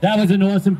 That was an awesome performance.